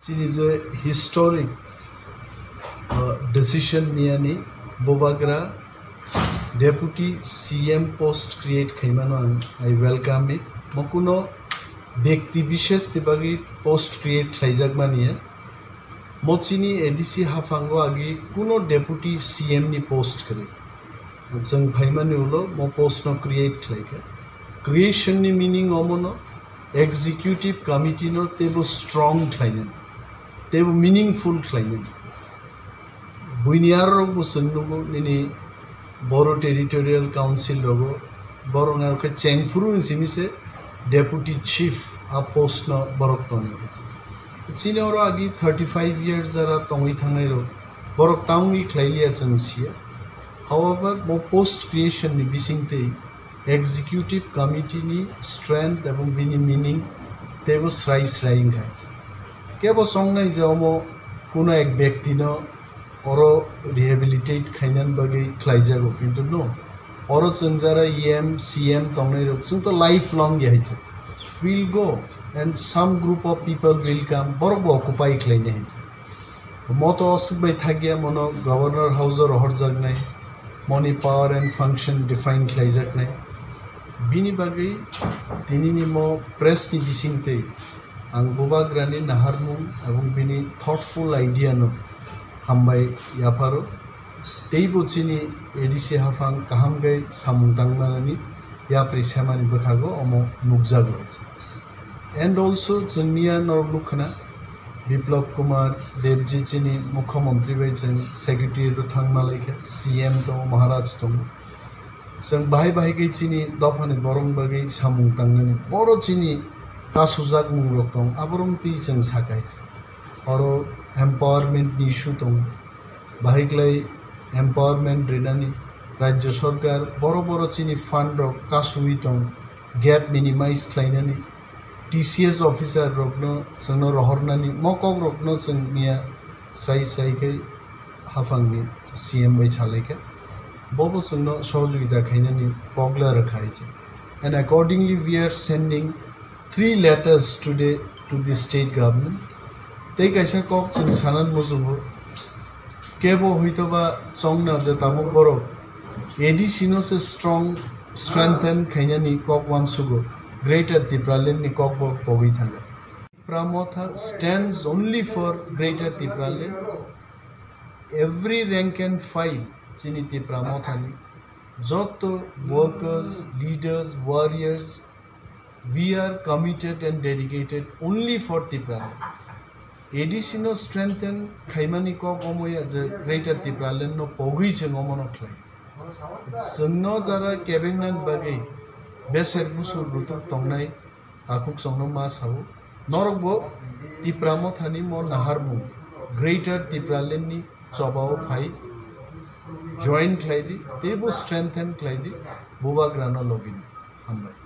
It is a historic uh, decision নিয়ানি বোবাগ্রা deputy CM post create খাইমানো আং I welcome it mo kuno ব্যক্তি বিশেষ তিবাগি post create খাইজাক মানিয়ে মচিনি ADC হাফাঙ্গো আগি कुनो deputy CM नि post करे जों फाइमानि उलो मो पोस्ट न क्रिएट खाइके क्रिएशन नि मिनिंग अमनो एग्जीक्यूटिव कमिटी न तेबो they were meaningful claiming. Buiniyar rogo sunrogo nini Boro Territorial Council rogo Boro ngaroke Chengpuru in simise Deputy Chief Apostna Borokton. Sine oro agi 35 years zara tongi thangai ro Boroktaun wi klai ya However, mo post creation ni bising tei Executive Committee ni strength abong bini meaning they were sri sri ingai. કેવો સોંગને જમો কোনো এক ব্যক্তিন or রিহেবিলিটেট খাইনান বাকি খ্লাইজাগো কিন্তু no, অর চং যারা EM CM তংনাই রকচং তো life long ইয়াইছে will go and some group of people will come বরব occupy খ্লাইনে হয়েছে মত অসুখবাই থাকিয়া মন গভর্নর হাউসর হরজাক নাই মনি পাওয়ার অ্যান্ড ফাংশন ডিফাইন খ্লাইজাক নাই। বিনি বাকি তিনি নিম প্রেসনি বিসিংতে आं बुबाग्रानि नाहारमुं एवं बिनि थटफुल आइडियानो हामबाय याफारो tei bochini edisi hafang kahamgai samung tangmanani ya prisamani bokhago omo nukjago hoiche and also जोंनिया नरलुखना बिप्लब कुमार देबजी चिनि मुख्यमंत्री बै जों सेक्रेटारियेट थांमालायखे सीएम दं महाराज दं जों बाहाय बाहायगै चिनि दफानि बरं बागै सामुं तांनानै बर' चिनि का सुजाग मुंगलोक আবরং তি ती जों साकायज এম্পাওয়ারমেন্ট एम्पावारमेन्टनि इस्यु दं बाहायग्लाय एम्पावारमेन्ट रेनानि রাজ্য সরকার বড় বড় চিনি ফান্ড রক কাসুইতং গ্যাপ মিনিমাইজ খাইনানি টিসিএস অফিসার রগ্ন जोंनो रहरनानि मकक रग्न जों मिया स्राय स्रायखै हाफांनि সিএম বাই সালাইকে বব সঙ্গ সহযোগিতা খাইনানি পগলা রাখাইছে and accordingly we are sending three letters today to the state government. Tei kaisa kok जों sanan mujubo কেবো হয়তোবা চং না যে তামুক বড় এডিসিনো সে স্ট্রং স্ট্রেংথেন খাইনানি কক ওয়ান সুগো গ্রেটার তিপ্রালেননি কক বক পগৈ থাকে প্রামথা stands only for greater Tipraland every rank and file চিনি তিপ্রামথানি যত workers leaders warriors we are committed and dedicated only for Tipralan. Additional strengthen Kaimani Kokomoya, the greater Tipralan, no Pogich and Omano Clay. Sunno Zara Kevin and Bagay, Besser Musur Rutu Tongai, Akuk Sono Masau, Norobo, Tipramothani Mo Naharmu, greater Tipralani, Chobao Pai, Joint Clay, Table Strengthen Clay, Bubagrana Login, Humbai.